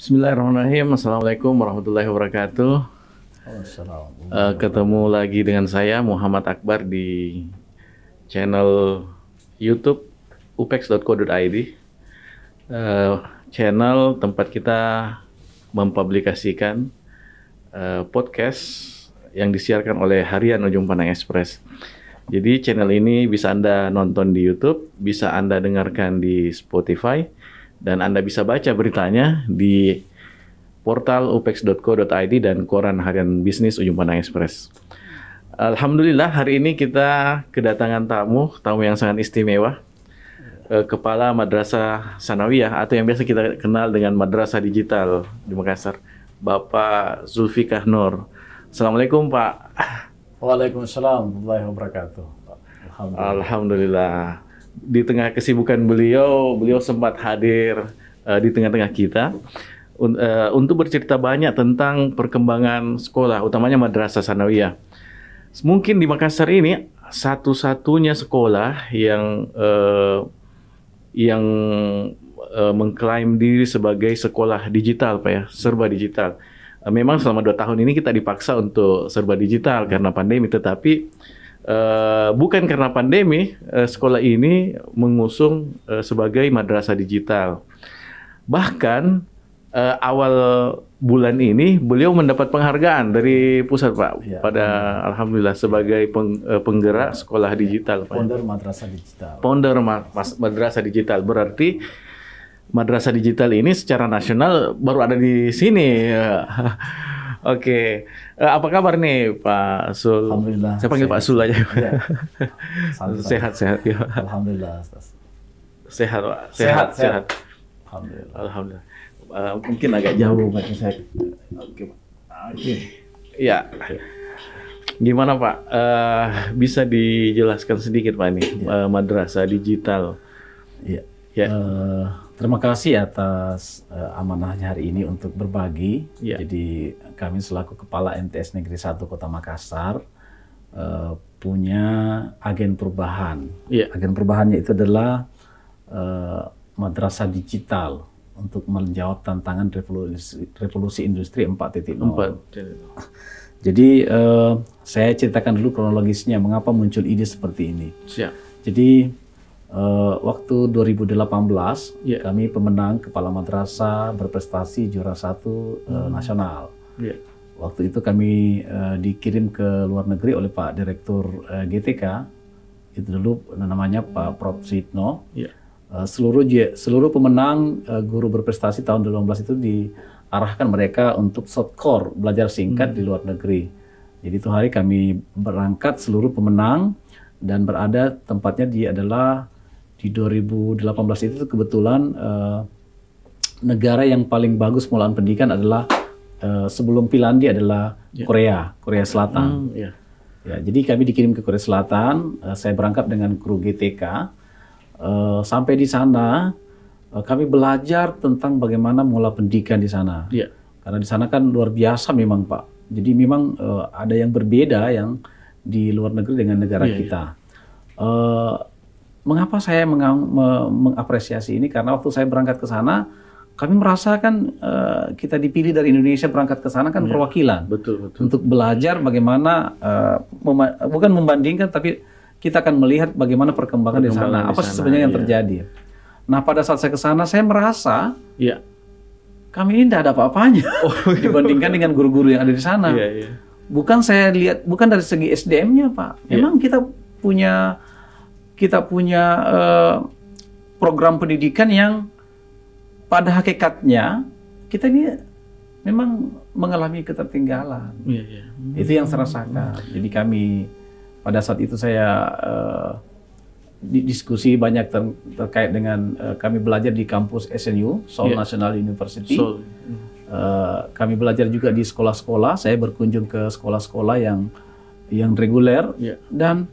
Bismillahirrahmanirrahim. Assalamualaikum warahmatullahi wabarakatuh. Uh, ketemu lagi dengan saya Muhammad Akbar di channel YouTube upex.co.id. Uh, channel tempat kita mempublikasikan uh, podcast yang disiarkan oleh Harian Ujung Pandang Express. Jadi channel ini bisa Anda nonton di YouTube, bisa Anda dengarkan di Spotify, dan Anda bisa baca beritanya di portal upex.co.id dan koran harian bisnis Ujung Pandang Express. Alhamdulillah hari ini kita kedatangan tamu, tamu yang sangat istimewa. Eh, Kepala Madrasah Sanawiyah atau yang biasa kita kenal dengan Madrasah Digital di Makassar, Bapak Zulfikar Nur. Assalamualaikum Pak. Waalaikumsalam warahmatullahi wabarakatuh. Alhamdulillah. Alhamdulillah di tengah kesibukan beliau, beliau sempat hadir uh, di tengah-tengah kita uh, untuk bercerita banyak tentang perkembangan sekolah, utamanya Madrasah Sanawiyah. Mungkin di Makassar ini satu-satunya sekolah yang uh, yang uh, mengklaim diri sebagai sekolah digital, pak ya, serba digital. Memang selama dua tahun ini kita dipaksa untuk serba digital karena pandemi, tetapi Uh, bukan karena pandemi, uh, sekolah ini mengusung uh, sebagai madrasah digital. Bahkan uh, awal bulan ini beliau mendapat penghargaan dari pusat Pak ya, pada ya. alhamdulillah sebagai peng, uh, penggerak sekolah digital Pak. Founder madrasah digital. Founder ma madrasah digital berarti madrasah digital ini secara nasional baru ada di sini. Oke, okay. Uh, apa kabar nih Pak Sul? Alhamdulillah. Saya panggil sehat. Pak Sul aja. Ya. sehat, sehat. Ya. Alhamdulillah. Sehat, Pak. Sehat, sehat. sehat. Alhamdulillah. Alhamdulillah. Uh, mungkin agak jauh Pak saya. Oke, Pak. Oke. Okay. Ya. Gimana Pak? Uh, bisa dijelaskan sedikit Pak ini ya. uh, madrasah digital? Iya. Ya. Uh, Terima kasih atas uh, amanahnya hari ini untuk berbagi. Yeah. Jadi kami selaku Kepala MTS Negeri 1 Kota Makassar uh, punya agen perubahan. Yeah. Agen perubahannya itu adalah uh, madrasah digital untuk menjawab tantangan revolusi, revolusi industri 4.0. Jadi uh, saya ceritakan dulu kronologisnya mengapa muncul ide seperti ini. Siap. Jadi Uh, waktu 2018 yeah. kami pemenang kepala madrasah berprestasi juara satu uh, nasional. Yeah. Waktu itu kami uh, dikirim ke luar negeri oleh Pak Direktur uh, GTK itu dulu namanya Pak Prof Sitno. Yeah. Uh, seluruh seluruh pemenang uh, guru berprestasi tahun 2018 itu diarahkan mereka untuk short course belajar singkat hmm. di luar negeri. Jadi itu hari kami berangkat seluruh pemenang dan berada tempatnya di adalah di 2018 itu kebetulan uh, negara yang paling bagus pengelolaan pendidikan adalah uh, sebelum Finlandia adalah yeah. Korea, Korea Selatan. Mm, yeah. Ya, jadi kami dikirim ke Korea Selatan. Uh, saya berangkat dengan kru GTK. Uh, sampai di sana uh, kami belajar tentang bagaimana mengelola pendidikan di sana. Yeah. Karena di sana kan luar biasa memang Pak. Jadi memang uh, ada yang berbeda yang di luar negeri dengan negara yeah, kita. Yeah. Uh, mengapa saya mengapresiasi ini? Karena waktu saya berangkat ke sana, kami merasakan uh, kita dipilih dari Indonesia berangkat ke sana kan ya, perwakilan betul, betul. untuk belajar bagaimana uh, mema bukan membandingkan tapi kita akan melihat bagaimana perkembangan, perkembangan di sana, apa sebenarnya yang ya. terjadi. Nah pada saat saya ke sana saya merasa ya. kami ini tidak ada apa-apanya oh, dibandingkan dengan guru-guru yang ada di sana. Ya, ya. Bukan saya lihat bukan dari segi SDM-nya pak, memang ya. kita punya kita punya uh, program pendidikan yang pada hakikatnya kita ini memang mengalami ketertinggalan. Yeah, yeah. Itu yang saya rasakan. Jadi kami pada saat itu saya uh, diskusi banyak ter terkait dengan uh, kami belajar di kampus SNU, Seoul yeah. National University. Seoul. Uh, kami belajar juga di sekolah-sekolah. Saya berkunjung ke sekolah-sekolah yang yang reguler yeah. dan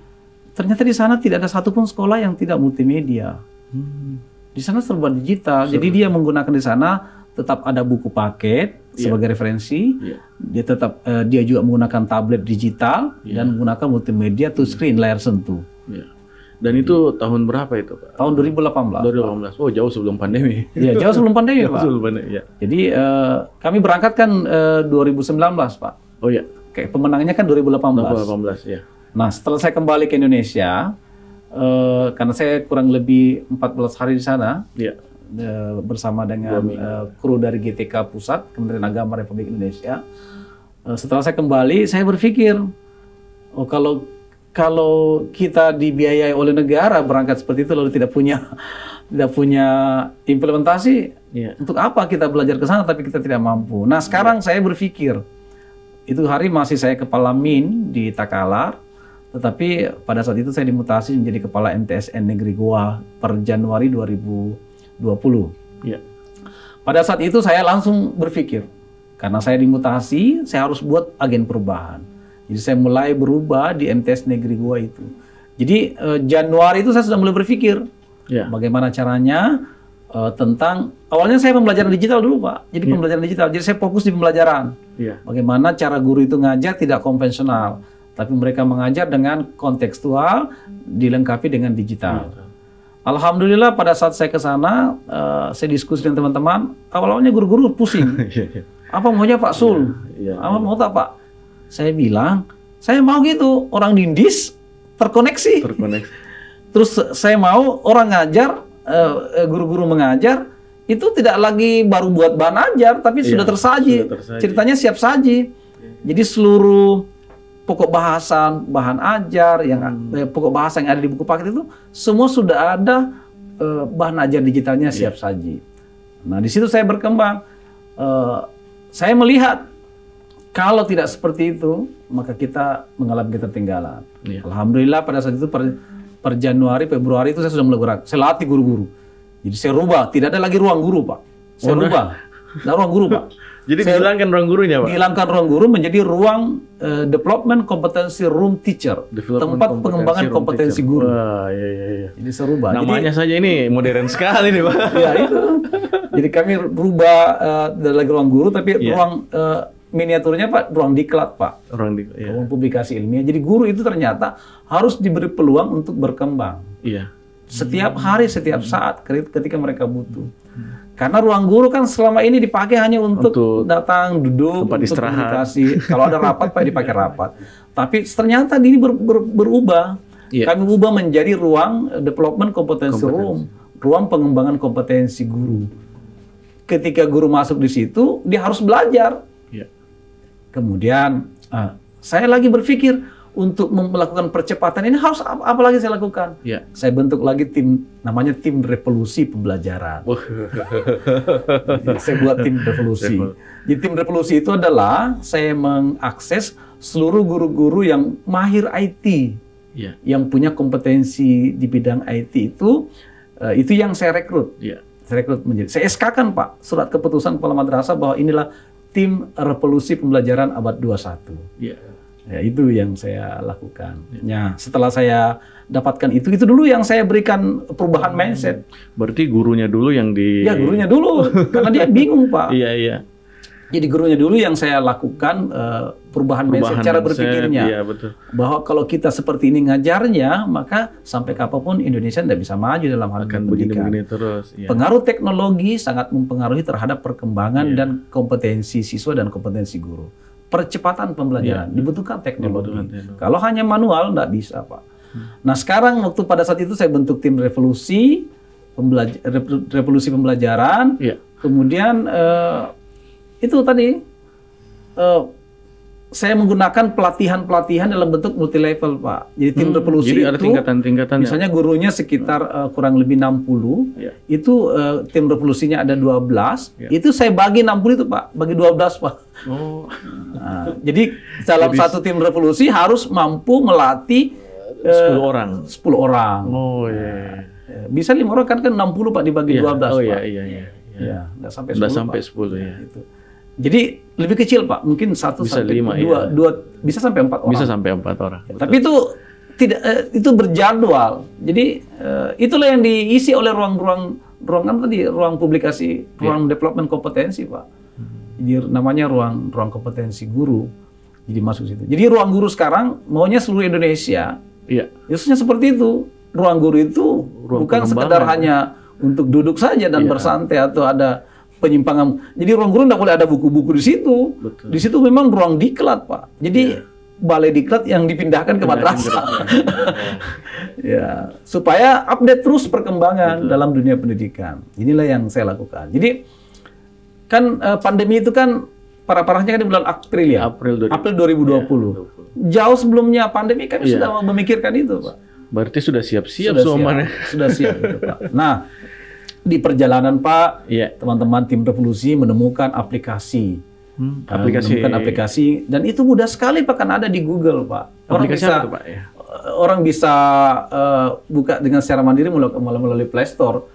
Ternyata di sana tidak ada satupun sekolah yang tidak multimedia. Hmm. Di sana serba digital. Serba. Jadi dia menggunakan di sana tetap ada buku paket yeah. sebagai referensi. Yeah. Dia tetap uh, dia juga menggunakan tablet digital yeah. dan menggunakan multimedia to screen layar sentuh. Yeah. Dan itu tahun berapa itu, Pak? Tahun 2018. 2018. Oh, jauh sebelum pandemi. Iya, jauh sebelum pandemi, jauh Pak. Sebelum pandemi, ya. Jadi uh, kami berangkat kan uh, 2019, Pak. Oh iya. Kayak pemenangnya kan 2018. 2018, ya. Nah, setelah saya kembali ke Indonesia, uh, karena saya kurang lebih 14 hari di sana, ya. uh, bersama dengan uh, kru dari GTK Pusat, Kementerian Agama Republik Indonesia. Uh, setelah saya kembali, saya berpikir, oh kalau kalau kita dibiayai oleh negara berangkat seperti itu lalu tidak punya tidak punya implementasi yeah. untuk apa kita belajar ke sana tapi kita tidak mampu. Nah sekarang yeah. saya berpikir itu hari masih saya kepala min di Takalar, tetapi pada saat itu saya dimutasi menjadi kepala MTSN Negeri Goa per Januari 2020. Yeah. Pada saat itu saya langsung berpikir karena saya dimutasi saya harus buat agen perubahan jadi saya mulai berubah di MTS negeri gua itu. Jadi uh, Januari itu saya sudah mulai berpikir yeah. bagaimana caranya uh, tentang awalnya saya pembelajaran digital dulu pak. Jadi yeah. pembelajaran digital. Jadi saya fokus di pembelajaran. Yeah. Bagaimana cara guru itu ngajar tidak konvensional, tapi mereka mengajar dengan kontekstual dilengkapi dengan digital. Yeah. Alhamdulillah pada saat saya ke sana, uh, saya diskusi dengan teman-teman. Awal-awalnya guru-guru pusing. Iya, iya. Apa maunya Pak Sul? Yeah, yeah, Apa mau tak Pak? Saya bilang, saya mau gitu orang dindis terkoneksi. Terkoneksi. Terus saya mau orang ngajar, eh, guru-guru uh, mengajar itu tidak lagi baru buat bahan ajar, tapi iya, sudah, tersaji. sudah tersaji. Ceritanya siap saji. Jadi seluruh pokok bahasan, bahan ajar yang hmm. eh, pokok bahasa yang ada di buku paket itu semua sudah ada uh, bahan ajar digitalnya siap yeah. saji. Nah di situ saya berkembang. Uh, saya melihat kalau tidak seperti itu, maka kita mengalami ketertinggalan. Ya. Alhamdulillah pada saat itu per, per Januari, Februari itu saya sudah mulai gerak. Saya latih guru-guru. Jadi saya rubah, tidak ada lagi ruang guru, Pak. Saya oh, rubah. Nah, ruang guru, Pak. Jadi saya dihilangkan ruang gurunya, Pak? Dihilangkan ruang guru menjadi ruang uh, development competency room teacher. tempat pengembangan kompetensi guru. Wah, iya, iya, iya. Saya rubah. Namanya Jadi, saja ini modern sekali nih, Pak. ya, itu. Jadi kami rubah uh, dari lagi ruang guru, tapi yeah. ruang uh, miniaturnya Pak ruang diklat Pak. Ruang diklat. Iya. Ruang publikasi ilmiah. Jadi guru itu ternyata harus diberi peluang untuk berkembang. Iya. Setiap hari, setiap saat ketika mereka butuh. Karena ruang guru kan selama ini dipakai hanya untuk, untuk datang, duduk, tempat untuk istirahat. komunikasi. Kalau ada rapat Pak dipakai rapat. Tapi ternyata ini ber, ber, berubah. Iya. Kami ubah menjadi ruang development kompetensi room, ruang pengembangan kompetensi guru. Ketika guru masuk di situ, dia harus belajar Kemudian uh, saya lagi berpikir untuk melakukan percepatan ini harus apa, apa lagi saya lakukan? Ya. Saya bentuk lagi tim namanya tim revolusi pembelajaran. saya buat tim revolusi. Di tim revolusi itu adalah saya mengakses seluruh guru-guru yang mahir IT, ya. yang punya kompetensi di bidang IT itu, uh, itu yang saya rekrut. Ya. Saya rekrut menjadi. Saya SK kan Pak surat keputusan kepala madrasah bahwa inilah tim revolusi pembelajaran abad 21. Yeah. Ya, itu yang saya lakukan. Ya, setelah saya dapatkan itu, itu dulu yang saya berikan perubahan mindset. Berarti gurunya dulu yang di Ya, gurunya dulu karena dia bingung, Pak. Iya, iya. Jadi gurunya dulu yang saya lakukan uh, perubahan, perubahan mindset cara berpikirnya. Iya, betul. Bahwa kalau kita seperti ini ngajarnya, maka sampai kapan pun Indonesia tidak bisa maju dalam hal Akan pendidikan. Begini, terus. Iya. Pengaruh teknologi sangat mempengaruhi terhadap perkembangan iya. dan kompetensi siswa dan kompetensi guru. Percepatan pembelajaran iya. dibutuhkan teknologi. Dibutuhkan Kalau hanya manual tidak bisa, Pak. Hmm. Nah sekarang waktu pada saat itu saya bentuk tim revolusi, pembelajar, revolusi pembelajaran, iya. kemudian uh, itu tadi uh, saya menggunakan pelatihan-pelatihan dalam bentuk multi level, Pak. Jadi tim hmm, revolusi jadi ada itu tingkatan-tingkatan. Misalnya gurunya sekitar uh, kurang lebih 60, ya. itu uh, tim revolusinya ada 12. Ya. Itu saya bagi 60 itu, Pak. Bagi 12, Pak. Oh. Nah, jadi dalam jadi, satu tim revolusi harus mampu melatih uh, 10 orang. 10 orang. Oh, iya. Nah, bisa lima orang kan kan 60 Pak dibagi ya. 12, oh, Pak. Oh iya iya iya. Ya, enggak sampai 10. Enggak sampai 10 Pak. ya. Itu. Jadi lebih kecil pak, mungkin satu bisa sampai lima, dua, ya. dua, bisa sampai empat orang. Bisa sampai empat orang. Ya, tapi itu tidak uh, itu berjadwal. Jadi uh, itulah yang diisi oleh ruang-ruang ruang apa tadi ruang publikasi, ya. ruang development kompetensi pak. Jadi namanya ruang ruang kompetensi guru. Jadi masuk situ. Jadi ruang guru sekarang maunya seluruh Indonesia. Iya. Justru seperti itu. ruang guru itu ruang bukan sekedar hanya untuk duduk saja dan iya. bersantai atau ada penyimpangan. Jadi ruang guru tidak boleh ada buku-buku di situ. Betul. Di situ memang ruang diklat, Pak. Jadi iya. balai diklat yang dipindahkan ke madrasah. ya, supaya update terus perkembangan Betul. dalam dunia pendidikan. Inilah yang saya lakukan. Jadi kan uh, pandemi itu kan parah-parahnya kan di bulan April ya. April, 20, April 2020. Ya, 20. Jauh sebelumnya pandemi kami ya. sudah memikirkan itu, Pak. Berarti sudah siap-siap semuanya. Sudah siap, gitu, Pak. Nah, di perjalanan Pak, yeah. teman-teman tim revolusi menemukan aplikasi. Hmm, aplikasi menemukan aplikasi dan itu mudah sekali Pak kan ada di Google Pak. Orang aplikasi bisa itu, Pak, ya? orang bisa uh, buka dengan secara mandiri melalui, melalui Play Store.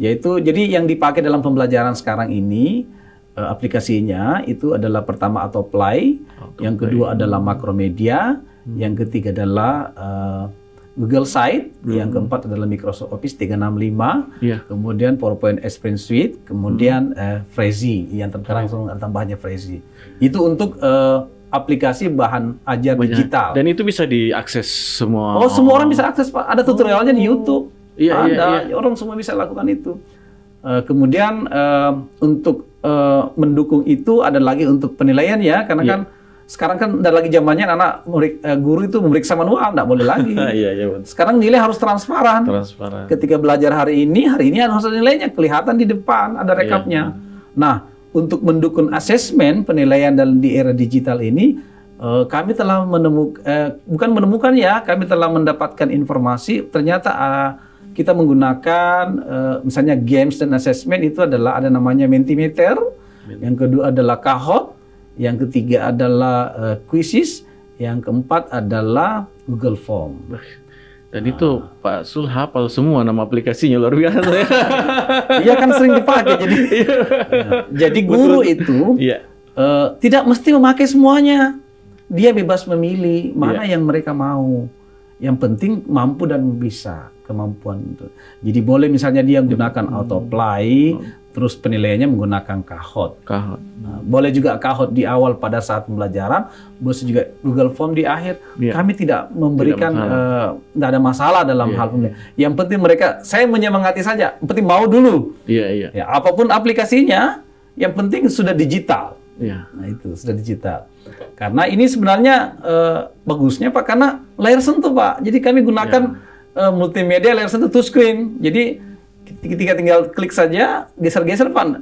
Yaitu jadi yang dipakai dalam pembelajaran sekarang ini uh, aplikasinya itu adalah pertama atau Play, yang kedua adalah Makromedia, hmm. yang ketiga adalah uh, Google Site, hmm. yang keempat adalah Microsoft Office 365, yeah. kemudian PowerPoint Experience Suite, kemudian hmm. uh, Frazy yang langsung ada tambahnya Frazy. Itu untuk uh, aplikasi bahan ajar Banyak. digital. Dan itu bisa diakses semua. Oh, semua orang bisa akses Pak. Ada tutorialnya oh. di YouTube. Iya, ada, iya, iya. orang semua bisa lakukan itu. Uh, kemudian uh, untuk uh, mendukung itu ada lagi untuk penilaian ya, karena yeah. kan sekarang kan udah lagi zamannya anak murid, uh, guru itu memeriksa manual, nggak boleh lagi. iya, iya, Sekarang nilai harus transparan. Transparan. Ketika belajar hari ini, hari ini harus ada nilainya, kelihatan di depan, ada rekapnya. Iya. Nah, untuk mendukung asesmen penilaian dalam di era digital ini, uh, kami telah menemukan, eh, bukan menemukan ya, kami telah mendapatkan informasi, ternyata uh, kita menggunakan uh, misalnya games dan assessment itu adalah ada namanya Mentimeter, yang kedua adalah Kahot, yang ketiga adalah uh, quizzes, yang keempat adalah Google Form. Dan itu Pak Sul hafal semua nama aplikasinya luar biasa. Iya kan sering dipakai jadi. nah, jadi guru Betul. itu ya. uh, tidak mesti memakai semuanya. Dia bebas memilih mana ya. yang mereka mau. Yang penting mampu dan bisa kemampuan itu. Jadi boleh misalnya dia menggunakan hmm. auto play, hmm terus penilaiannya menggunakan kahot. Kahot. Nah, boleh juga kahot di awal pada saat pembelajaran, boleh juga Google Form di akhir. Yeah. Kami tidak memberikan tidak, uh, tidak ada masalah dalam yeah. hal ini. Yang penting mereka, saya menyemangati saja. Yang penting mau dulu. Iya yeah, iya. Yeah. Ya, apa pun aplikasinya, yang penting sudah digital. Yeah. Nah itu sudah digital. Karena ini sebenarnya uh, bagusnya Pak, karena layar sentuh Pak. Jadi kami gunakan yeah. uh, multimedia layar sentuh touchscreen. Jadi ketika tinggal klik saja geser-geser pan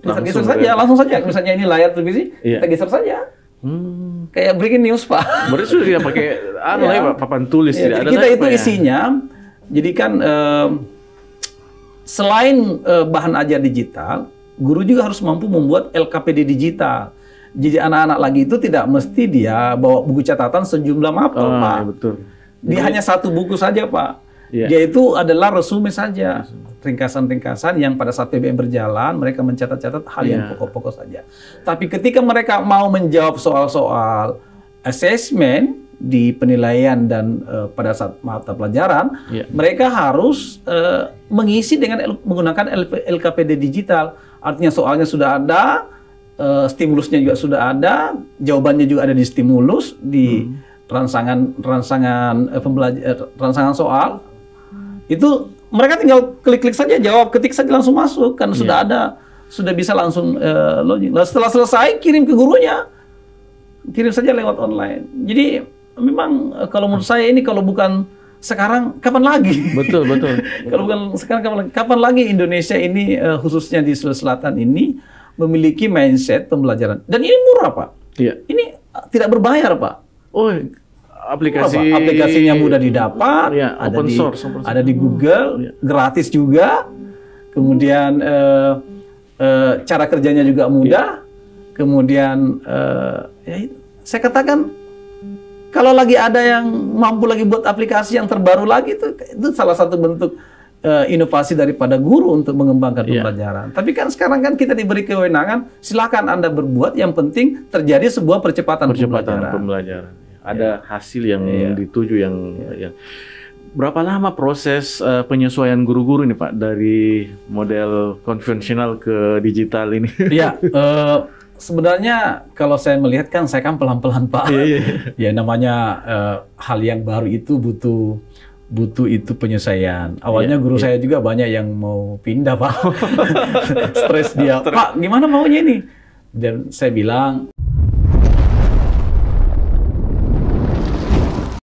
geser-geser saja ya. langsung saja misalnya ini layar televisi iya. kita geser saja hmm. kayak breaking news pak berarti sudah tidak pakai anu ya. ya papan tulis ya, tidak ada kita itu ya? isinya jadi kan uh, selain uh, bahan ajar digital guru juga harus mampu membuat LKPD digital jadi anak-anak lagi itu tidak mesti dia bawa buku catatan sejumlah mapel oh, pak ya betul. dia Jadi, hanya satu buku saja pak Yeah. Dia itu adalah resume saja, ringkasan-ringkasan yang pada saat PBM berjalan mereka mencatat-catat hal yeah. yang iya. pokok-pokok saja. Tapi ketika mereka mau menjawab soal-soal assessment di penilaian dan uh, pada saat mata pelajaran, yeah. mereka harus uh, mengisi dengan menggunakan LKPD digital. Artinya soalnya sudah ada, uh, stimulusnya juga sudah ada, jawabannya juga ada di stimulus, di hmm. rangsangan rangsangan uh, rangsangan soal itu mereka tinggal klik-klik saja jawab, ketik saja langsung masuk kan yeah. sudah ada, sudah bisa langsung uh, login. Nah, setelah selesai kirim ke gurunya, kirim saja lewat online. Jadi memang uh, kalau menurut saya ini kalau bukan sekarang kapan lagi? Betul betul. kalau bukan sekarang kapan lagi? Kapan lagi Indonesia ini uh, khususnya di Sulawesi Selatan ini memiliki mindset pembelajaran dan ini murah pak. Iya. Ini tidak berbayar pak. Oh aplikasi apa? aplikasinya mudah didapat, ya, ada open di source, open source. ada di Google, ya. gratis juga. Kemudian uh, uh, cara kerjanya juga mudah. Ya. Kemudian uh, ya, saya katakan kalau lagi ada yang mampu lagi buat aplikasi yang terbaru lagi itu itu salah satu bentuk uh, inovasi daripada guru untuk mengembangkan yeah. pembelajaran. Tapi kan sekarang kan kita diberi kewenangan, silakan Anda berbuat yang penting terjadi sebuah percepatan, percepatan pembelajaran. pembelajaran ada hasil yang yeah. dituju yang yeah. yang berapa lama proses uh, penyesuaian guru-guru ini Pak dari model konvensional ke digital ini? Iya, uh, sebenarnya kalau saya melihat kan saya kan pelan-pelan Pak. Iya, iya. ya namanya uh, hal yang baru itu butuh butuh itu penyelesaian. Awalnya yeah, guru yeah. saya juga banyak yang mau pindah pak, stres dia. Pak, gimana maunya ini? Dan saya bilang